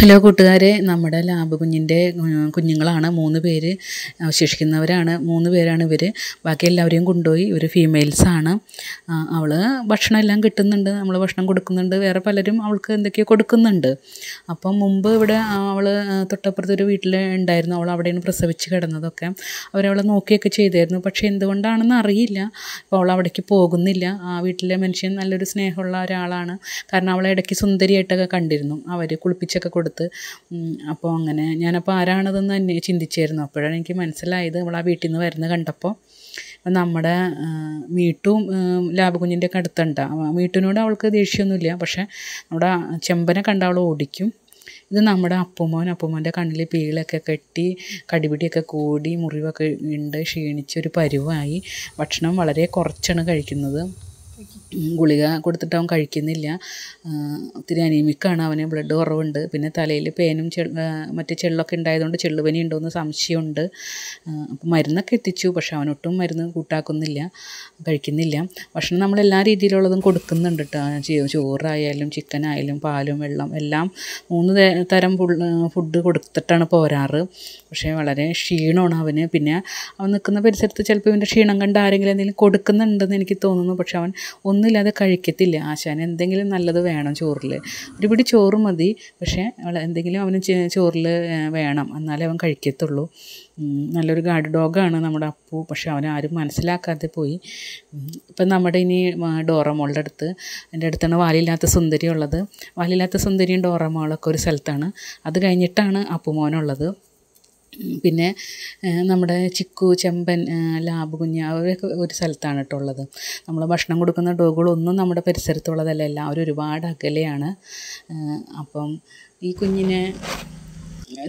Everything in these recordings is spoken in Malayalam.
ഹലോ കൂട്ടുകാരെ നമ്മുടെ ലാബ് കുഞ്ഞിന്റെ കുഞ്ഞുങ്ങളാണ്. മൂന്ന് പേര് അവശേഷിക്കുന്നവരാണ്. മൂന്ന് പേരാണ് ഇവർ ബാക്കി എല്ലാവരെയും കൊണ്ടുപോയി ഇവർ ഫീമെയിൽസാണ് അവൾ ഭക്ഷണം എല്ലാം കിട്ടുന്നുണ്ട്. നമ്മൾ ഭക്ഷണം കൊടുക്കുന്നുണ്ട്. വേറെ പലരും അവൾക്ക് എന്തൊക്കെയോ കൊടുക്കുന്നുണ്ട്. അപ്പം മുമ്പ് ഇവിടെ അവൾ തൊട്ടപ്പുറത്ത് ഒരു വീട്ടിൽ ഉണ്ടായിരുന്നു. അവൾ അവിടെയാണ് പ്രസവിച്ച് കിടന്നതൊക്കെ അവരവളെ നോക്കിയൊക്കെ ചെയ്തായിരുന്നു. പക്ഷേ എന്തുകൊണ്ടാണെന്ന് അറിയില്ല. അപ്പോൾ അവൾ അവിടേക്ക് പോകുന്നില്ല. ആ വീട്ടിലെ മനുഷ്യൻ നല്ലൊരു സ്നേഹമുള്ള ഒരാളാണ്. കാരണം അവളെ ഇടയ്ക്ക് സുന്ദരിയായിട്ടൊക്കെ കണ്ടിരുന്നു. അവർ കുളിപ്പിച്ചൊക്കെ കൊടുത്ത് ഉം, അപ്പോൾ അങ്ങനെ ഞാനപ്പോൾ ആരാണതെന്ന് തന്നെ ചിന്തിച്ചായിരുന്നു. അപ്പോഴാണ് എനിക്ക് മനസ്സിലായത് അവൾ ആ വീട്ടിൽ നിന്ന് വരുന്നത് കണ്ടപ്പോൾ നമ്മുടെ മീട്ടും ലാബുകുഞ്ഞിന്റെ ലാബ് കുഞ്ഞിന്റെ ഒക്കെ അടുത്തുണ്ട്. മീട്ടിനോട് അവൾക്ക് ദേഷ്യമൊന്നുമില്ല പക്ഷേ നമ്മുടെ ചെമ്പനെ കണ്ട അവൾ ഓടിക്കും. ഇത് നമ്മുടെ അപ്പുമോൻ അപ്പുമോന്റെ കണ്ണിൽ പീളൊക്കെ കെട്ടി കടിപിടിയൊക്കെ കൂടി മുറിവൊക്കെ ഉണ്ട്. ക്ഷീണിച്ചൊരു പരുവായി. ഭക്ഷണം വളരെ കുറച്ചാണ് കഴിക്കുന്നത്. ഗുളിക കൊടുത്തിട്ട് അവൻ കഴിക്കുന്നില്ല. ഒത്തിരി അനീമിക്കാണ്. അവന് ബ്ലഡ് കുറവുണ്ട്. പിന്നെ തലയിൽ പേനും ചെ മറ്റേ ചെള്ളൊക്കെ ഉണ്ടായതുകൊണ്ട് ചെള്ളുപനി ഉണ്ടോയെന്ന് സംശയമുണ്ട്. അപ്പോൾ മരുന്നൊക്കെ എത്തിച്ചു. പക്ഷെ അവനൊട്ടും മരുന്ന് കൂട്ടാക്കുന്നില്ല. കഴിക്കുന്നില്ല. ഭക്ഷണം നമ്മൾ എല്ലാ രീതിയിലുള്ളതും കൊടുക്കുന്നുണ്ട് കേട്ടോ ചോറായാലും ചിക്കനായാലും പാലും വെള്ളം എല്ലാം മൂന്ന് തരം ഫുഡ് കൊടുത്തിട്ടാണ് പോരാറ്. പക്ഷേ വളരെ ക്ഷീണമാണ് അവന്. പിന്നെ അവൻ നിൽക്കുന്ന പരിസരത്ത് ചിലപ്പോൾ ഇവന്റെ ക്ഷീണം കണ്ട് ആരെങ്കിലും എന്തെങ്കിലും കൊടുക്കുന്നുണ്ടെന്ന് എനിക്ക് തോന്നുന്നു. പക്ഷെ അവൻ ഒന്നുമില്ലാതെ കഴിക്കത്തില്ല. ആശാൻ എന്തെങ്കിലും നല്ലത് വേണം ചോറിൽ ഒരുപിടി ചോറ് മതി. പക്ഷേ എന്തെങ്കിലും അവന് ചോറിൽ വേണം. എന്നാലേ അവൻ കഴിക്കത്തുള്ളൂ. നല്ലൊരു ഗാർഡ് ഡോഗാണ് നമ്മുടെ അപ്പു. പക്ഷേ അവനെ ആരും മനസ്സിലാക്കാതെ പോയി. ഇപ്പം നമ്മുടെ ഇനി ഡോറമോളുടെ അടുത്ത്. എന്റെ അടുത്താണ് വാലില്ലാത്ത സുന്ദരി ഉള്ളത്. വാലില്ലാത്ത സുന്ദരിയും ഡോറമോളൊക്കെ ഒരു സ്ഥലത്താണ്. അത് കഴിഞ്ഞിട്ടാണ് അപ്പുമോനുള്ളത്. പിന്നെ നമ്മുടെ ചിക്കു ചെമ്പൻ ലാബ് കുഞ്ഞ് അവരൊക്കെ ഒരു സ്ഥലത്താണ് കേട്ടോ ഉള്ളത്. നമ്മൾ ഭക്ഷണം കൊടുക്കുന്ന ഡോഗുകളൊന്നും നമ്മുടെ പരിസരത്തുള്ളതല്ല. എല്ലാവരും ഒരുപാട് അകലെയാണ്. അപ്പം ഈ കുഞ്ഞിനെ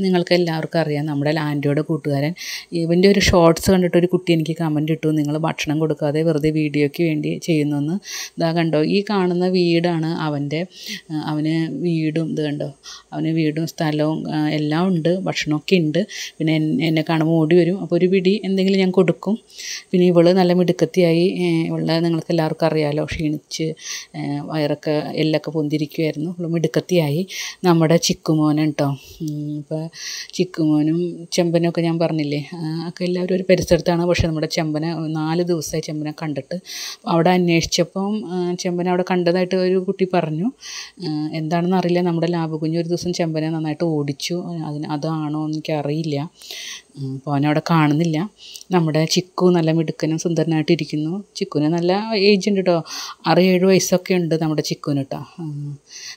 നിങ്ങൾക്ക് എല്ലാവർക്കും അറിയാം നമ്മുടെ ലാൻഡിയുടെ കൂട്ടുകാരൻ. ഇവന്റെ ഒരു ഷോർട്സ് കണ്ടിട്ട് ഒരു കുട്ടി എനിക്ക് കമന്റ് ഇട്ടു. നിങ്ങൾ ഭക്ഷണം കൊടുക്കാതെ വെറുതെ വീഡിയോയ്ക്ക് വേണ്ടി ചെയ്യുന്നെന്ന്. ഇതാ കണ്ടോ ഈ കാണുന്ന വീടാണ് അവന്റെ അവന് വീടും ഇത് കണ്ടോ അവന് വീടും സ്ഥലവും എല്ലാം ഉണ്ട് ഭക്ഷണമൊക്കെ ഉണ്ട്. പിന്നെ എന്നെ കാണുമ്പോൾ ഓടി വരും. അപ്പോൾ ഒരു പിടി എന്തെങ്കിലും ഞാൻ കൊടുക്കും. പിന്നെ ഇവൾ നല്ല മിടുക്കത്തിയായി. ഇവളുടെ നിങ്ങൾക്ക് എല്ലാവർക്കും അറിയാമല്ലോ ക്ഷീണിച്ച് വയറൊക്കെ എല്ലൊക്കെ പൊന്തിരിക്കുമായിരുന്നു ഇവൾ മിടുക്കത്തിയായി. നമ്മുടെ ചിക്കുമോനെ കേട്ടോ ഇപ്പോൾ ചിക്കുമോനും ചെമ്പനൊക്കെ ഞാൻ പറഞ്ഞില്ലേ ഒക്കെ എല്ലാവരും ഒരു പരിസരത്താണ് പക്ഷേ നമ്മുടെ ചെമ്പനെ നാല് ദിവസമായി ചെമ്പനെ കണ്ടിട്ട്. അവിടെ അന്വേഷിച്ചപ്പം ചെമ്പന അവിടെ കണ്ടതായിട്ട് ഒരു കുട്ടി പറഞ്ഞു എന്താണെന്ന് അറിയില്ല. നമ്മുടെ ലാബ് കുഞ്ഞ് ഒരു ദിവസം ചെമ്പനെ നന്നായിട്ട് ഓടിച്ചു. അതിന് അതാണോ എനിക്കറിയില്ല. അപ്പോൾ അവനവിടെ കാണുന്നില്ല. നമ്മുടെ ചിക്കു നല്ല മിടുക്കനും സുന്ദരനായിട്ട് ഇരിക്കുന്നു. ചിക്കുന് നല്ല ഏജ് ഉണ്ട് കേട്ടോ ആറ് ഏഴ് വയസ്സൊക്കെ ഉണ്ട് നമ്മുടെ ചിക്കുവിന് കേട്ടോ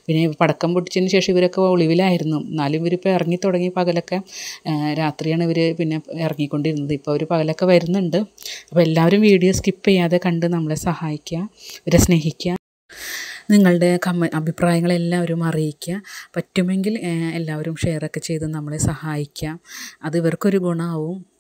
പിന്നെ പടക്കം പൊട്ടിച്ചതിന് ശേഷം ഇവരൊക്കെ ഒളിവിലായിരുന്നു. എന്നാലും ഇവരിപ്പോൾ ഇറങ്ങി തുടങ്ങി പകലൊക്കെ. രാത്രിയാണ് ഇവർ പിന്നെ ഇറങ്ങിക്കൊണ്ടിരുന്നത്. ഇപ്പോൾ അവർ പകലൊക്കെ വരുന്നുണ്ട്. അപ്പോൾ എല്ലാവരും വീഡിയോ സ്കിപ്പ് ചെയ്യാതെ കണ്ട് നമ്മളെ സഹായിക്കുക ഇവരെ സ്നേഹിക്കുക. നിങ്ങളുടെ കമ അഭിപ്രായങ്ങളെല്ലാവരും അറിയിക്കുക. പറ്റുമെങ്കിൽ എല്ലാവരും ഷെയറൊക്കെ ചെയ്ത് നമ്മളെ സഹായിക്കാം അത് ഇവർക്കൊരു ഗുണമാവും